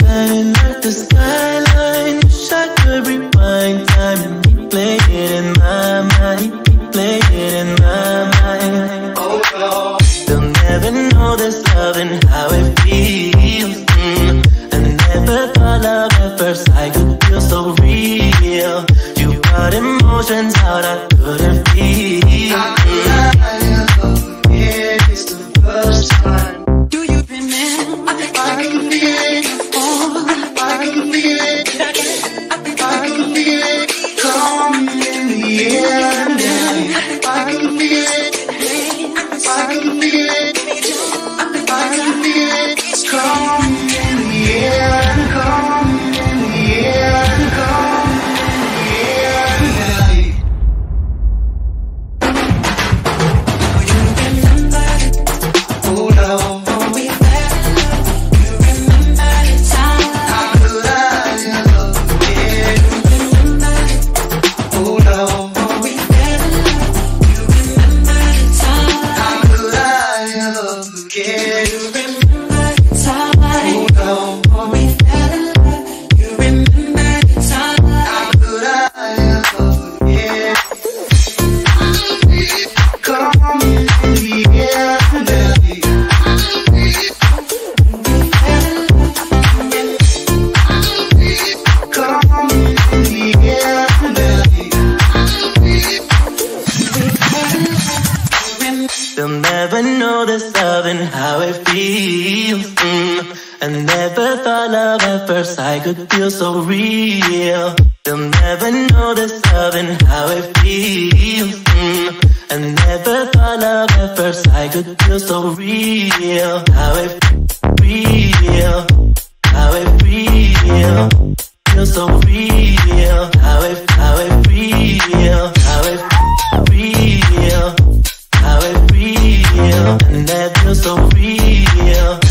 Shining like the skyline. Shot could rewind time and replay it in my mind. Replay it in my mind. Oh, oh. They'll never know this love and how it feels. Mm. I never thought love at first sight could feel so real. You brought emotions out I couldn't feel. Never know this love and how it feels. Mm. I never thought love at first sight could feel so real. They'll never know this love and how it feels. Mm. I never thought love at first sight could feel so real. How it real, how it real, feel so real. How it, how it real. And that feels so real.